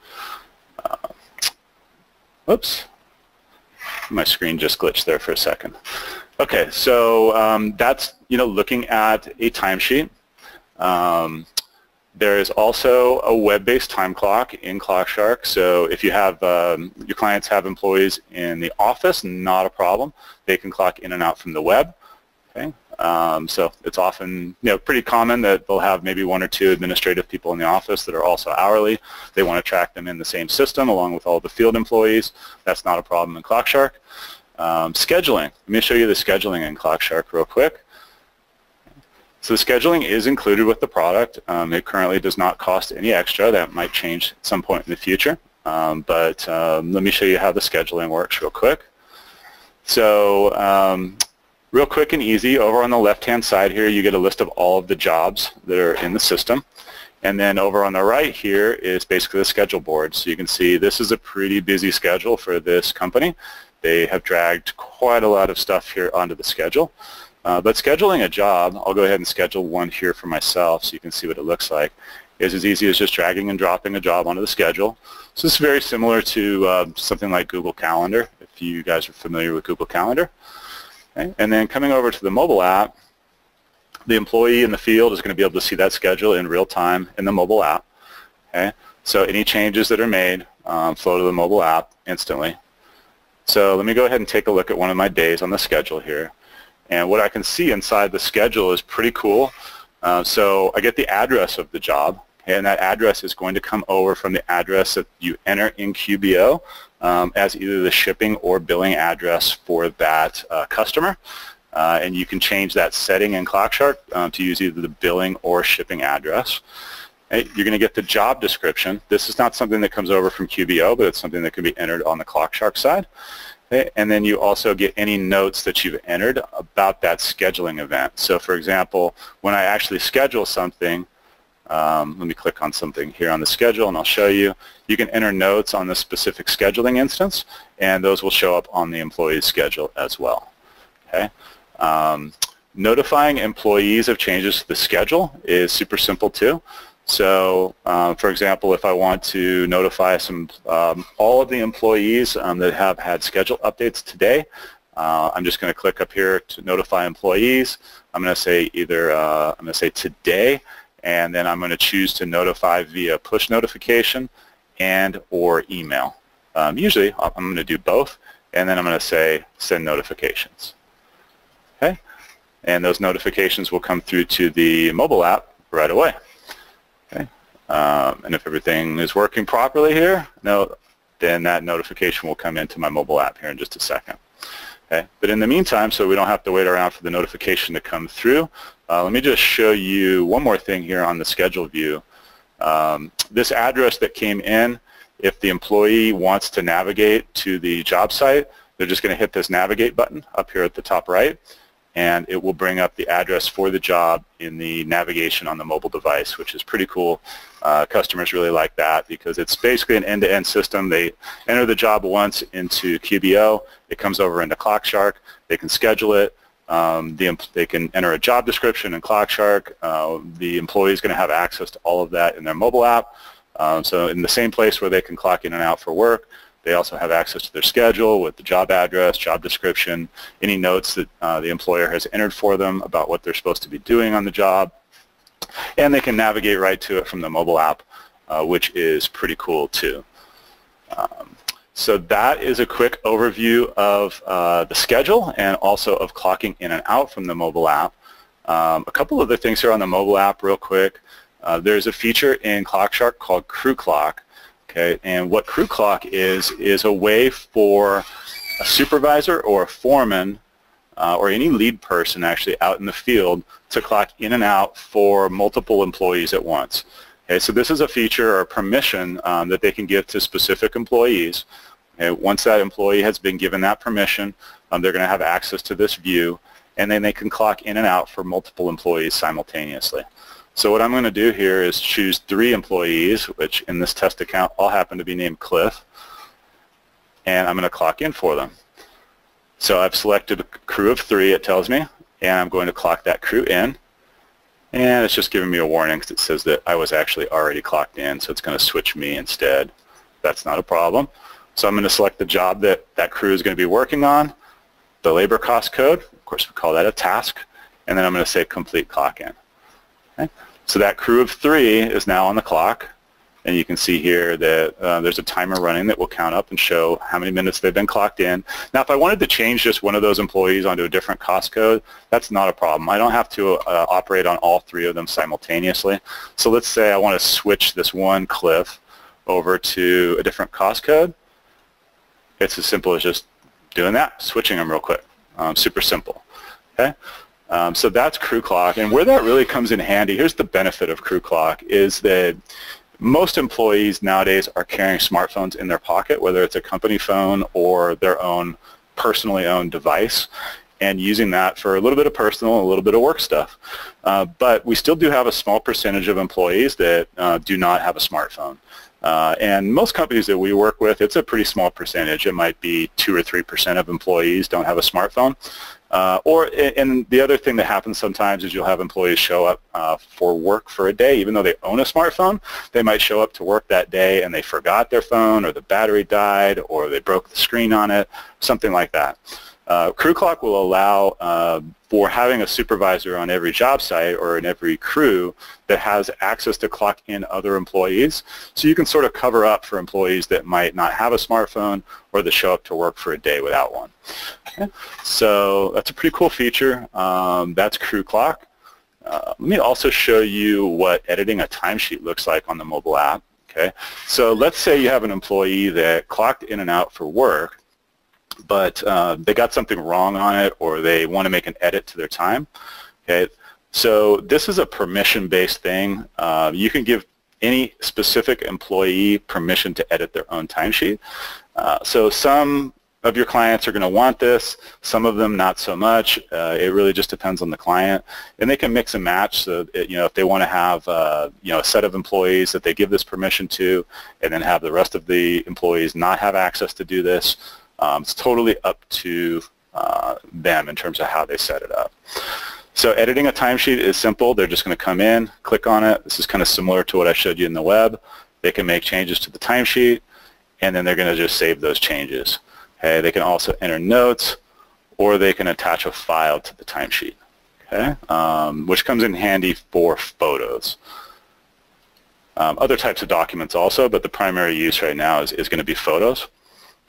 Uh, whoops, my screen just glitched there for a second. Okay, so um, that's you know looking at a timesheet. Um, there is also a web-based time clock in ClockShark. So if you have um, your clients have employees in the office, not a problem. They can clock in and out from the web. Um, so it's often you know pretty common that they'll have maybe one or two administrative people in the office that are also hourly. They want to track them in the same system along with all the field employees. That's not a problem in ClockShark. Um, scheduling. Let me show you the scheduling in ClockShark real quick. So the scheduling is included with the product. Um, it currently does not cost any extra. That might change at some point in the future. Um, but um, let me show you how the scheduling works real quick. So um, real quick and easy, over on the left-hand side here, you get a list of all of the jobs that are in the system. And then over on the right here is basically the schedule board. So you can see this is a pretty busy schedule for this company. They have dragged quite a lot of stuff here onto the schedule. Uh, but scheduling a job, I'll go ahead and schedule one here for myself so you can see what it looks like, is as easy as just dragging and dropping a job onto the schedule. So this is very similar to uh, something like Google Calendar, if you guys are familiar with Google Calendar. Okay. And then coming over to the mobile app, the employee in the field is going to be able to see that schedule in real time in the mobile app. Okay. So any changes that are made um, flow to the mobile app instantly. So let me go ahead and take a look at one of my days on the schedule here. And what I can see inside the schedule is pretty cool. Uh, so I get the address of the job, and that address is going to come over from the address that you enter in QBO um, as either the shipping or billing address for that uh, customer. Uh, and you can change that setting in ClockShark um, to use either the billing or shipping address. You're going to get the job description. This is not something that comes over from QBO, but it's something that can be entered on the ClockShark side. Okay, and then you also get any notes that you've entered about that scheduling event. So for example, when I actually schedule something, um, let me click on something here on the schedule and I'll show you. You can enter notes on the specific scheduling instance and those will show up on the employee's schedule as well. Okay. Um, notifying employees of changes to the schedule is super simple too. So, uh, for example, if I want to notify some um, all of the employees um, that have had schedule updates today, uh, I'm just going to click up here to notify employees. I'm going to say either uh, I'm going to say today, and then I'm going to choose to notify via push notification and or email. Um, usually, I'm going to do both, and then I'm going to say send notifications. Okay. and those notifications will come through to the mobile app right away. Okay. Um, and if everything is working properly here, no, then that notification will come into my mobile app here in just a second. Okay. But in the meantime, so we don't have to wait around for the notification to come through, uh, let me just show you one more thing here on the schedule view. Um, this address that came in, if the employee wants to navigate to the job site, they're just going to hit this navigate button up here at the top right and it will bring up the address for the job in the navigation on the mobile device, which is pretty cool. Uh, customers really like that because it's basically an end-to-end -end system. They enter the job once into QBO, it comes over into ClockShark, they can schedule it, um, the, they can enter a job description in ClockShark. Uh, the employee is going to have access to all of that in their mobile app. Um, so in the same place where they can clock in and out for work, they also have access to their schedule with the job address, job description, any notes that uh, the employer has entered for them about what they're supposed to be doing on the job. And they can navigate right to it from the mobile app, uh, which is pretty cool too. Um, so that is a quick overview of uh, the schedule and also of clocking in and out from the mobile app. Um, a couple of other things here on the mobile app real quick. Uh, there's a feature in ClockShark called Crew Clock, Okay, and what crew clock is is a way for a supervisor or a foreman uh, or any lead person actually out in the field to clock in and out for multiple employees at once. Okay, so this is a feature or a permission um, that they can give to specific employees. Okay, once that employee has been given that permission, um, they're going to have access to this view, and then they can clock in and out for multiple employees simultaneously. So what I'm going to do here is choose three employees, which in this test account all happen to be named Cliff, and I'm going to clock in for them. So I've selected a crew of three, it tells me, and I'm going to clock that crew in. And it's just giving me a warning because it says that I was actually already clocked in, so it's going to switch me instead. That's not a problem. So I'm going to select the job that that crew is going to be working on, the labor cost code, of course we call that a task, and then I'm going to say complete clock in. Okay? So that crew of three is now on the clock. And you can see here that uh, there's a timer running that will count up and show how many minutes they've been clocked in. Now, if I wanted to change just one of those employees onto a different cost code, that's not a problem. I don't have to uh, operate on all three of them simultaneously. So let's say I want to switch this one Cliff over to a different cost code. It's as simple as just doing that, switching them real quick. Um, super simple. Okay. Um, so that's crew clock. And where that really comes in handy, here's the benefit of crew clock, is that most employees nowadays are carrying smartphones in their pocket, whether it's a company phone or their own personally owned device and using that for a little bit of personal, a little bit of work stuff. Uh, but we still do have a small percentage of employees that uh, do not have a smartphone. Uh, and most companies that we work with, it's a pretty small percentage. It might be 2 or 3% of employees don't have a smartphone. Uh, or and the other thing that happens sometimes is you'll have employees show up uh, for work for a day, even though they own a smartphone. They might show up to work that day and they forgot their phone, or the battery died, or they broke the screen on it, something like that. Uh, crew clock will allow uh, for having a supervisor on every job site or in every crew that has access to clock in other employees. So you can sort of cover up for employees that might not have a smartphone or that show up to work for a day without one. So that's a pretty cool feature. Um, that's crew clock. Uh, let me also show you what editing a timesheet looks like on the mobile app. Okay, so let's say you have an employee that clocked in and out for work but uh, they got something wrong on it or they want to make an edit to their time. Okay, so this is a permission-based thing. Uh, you can give any specific employee permission to edit their own timesheet. Uh, so some of your clients are going to want this, some of them not so much. Uh, it really just depends on the client. And they can mix and match. So, it, you know, if they want to have, uh, you know, a set of employees that they give this permission to and then have the rest of the employees not have access to do this, um, it's totally up to uh, them in terms of how they set it up. So editing a timesheet is simple. They're just going to come in, click on it. This is kind of similar to what I showed you in the web. They can make changes to the timesheet, and then they're going to just save those changes. Okay, they can also enter notes, or they can attach a file to the timesheet, okay, um, which comes in handy for photos. Um, other types of documents also, but the primary use right now is, is going to be photos.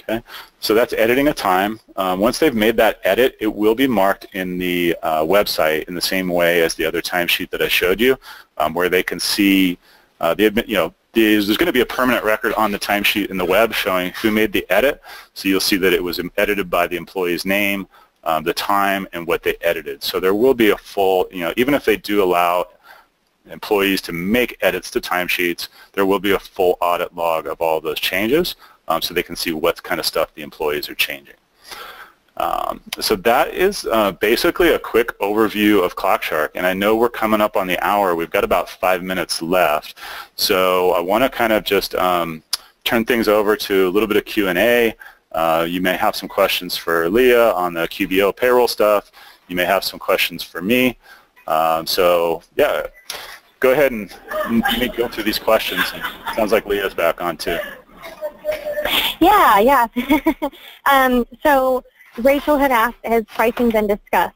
Okay, so that's editing a time. Um, once they've made that edit, it will be marked in the uh, website in the same way as the other timesheet that I showed you, um, where they can see uh, the you know, there's, there's going to be a permanent record on the timesheet in the web showing who made the edit. So you'll see that it was edited by the employee's name, um, the time, and what they edited. So there will be a full, you know, even if they do allow employees to make edits to timesheets, there will be a full audit log of all those changes um, so they can see what kind of stuff the employees are changing. Um, so that is uh, basically a quick overview of ClockShark. And I know we're coming up on the hour. We've got about five minutes left. So I want to kind of just um, turn things over to a little bit of Q&A. Uh, you may have some questions for Leah on the QBO payroll stuff. You may have some questions for me. Um, so yeah, go ahead and go through these questions. sounds like Leah's back on too. Yeah, yeah. um, so Rachel had asked, has pricing been discussed?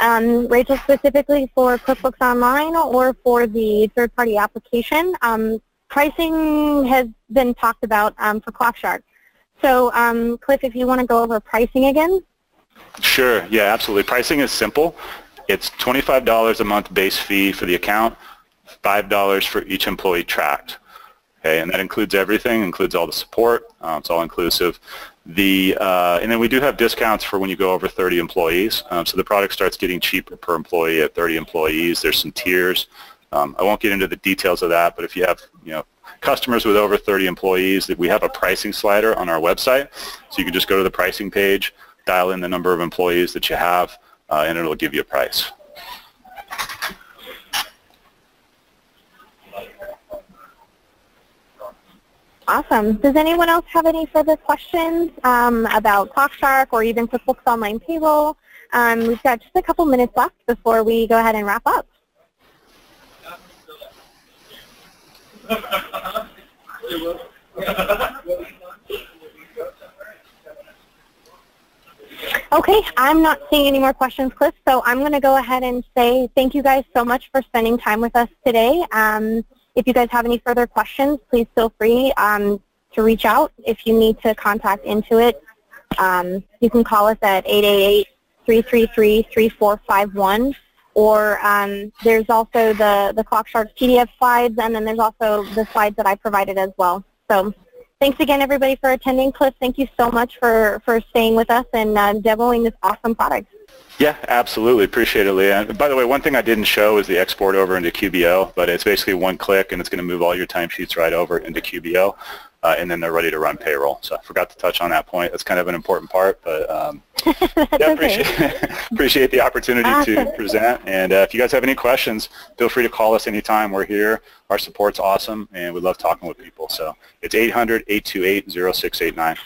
Um, Rachel, specifically for QuickBooks Online or for the third-party application, um, pricing has been talked about um, for ClockShark. So, um, Cliff, if you want to go over pricing again. Sure. Yeah, absolutely. Pricing is simple. It's $25 a month base fee for the account, $5 for each employee tracked. Okay, and that includes everything, includes all the support. Uh, it's all inclusive. The uh, and then we do have discounts for when you go over 30 employees. Um, so the product starts getting cheaper per employee at 30 employees. There's some tiers. Um, I won't get into the details of that, but if you have you know customers with over 30 employees, we have a pricing slider on our website. So you can just go to the pricing page, dial in the number of employees that you have, uh, and it'll give you a price. Awesome. Does anyone else have any further questions um, about ClockShark or even QuickBooks Online Payroll? Um, we've got just a couple minutes left before we go ahead and wrap up. Okay, I'm not seeing any more questions, Cliff, so I'm going to go ahead and say thank you guys so much for spending time with us today. Um, if you guys have any further questions, please feel free um, to reach out. If you need to contact Intuit, um, you can call us at 888-333-3451 or um, there's also the, the ClockShark PDF slides and then there's also the slides that I provided as well. So thanks again everybody for attending. Cliff, thank you so much for, for staying with us and uh, demoing this awesome product. Yeah, absolutely. Appreciate it, Leah. And by the way, one thing I didn't show is the export over into QBO, but it's basically one click and it's going to move all your timesheets right over into QBO, uh, and then they're ready to run payroll. So I forgot to touch on that point. That's kind of an important part, but um, yeah, appreciate, appreciate the opportunity awesome. to present. And uh, if you guys have any questions, feel free to call us anytime. We're here. Our support's awesome, and we love talking with people. So it's 800-828-0689.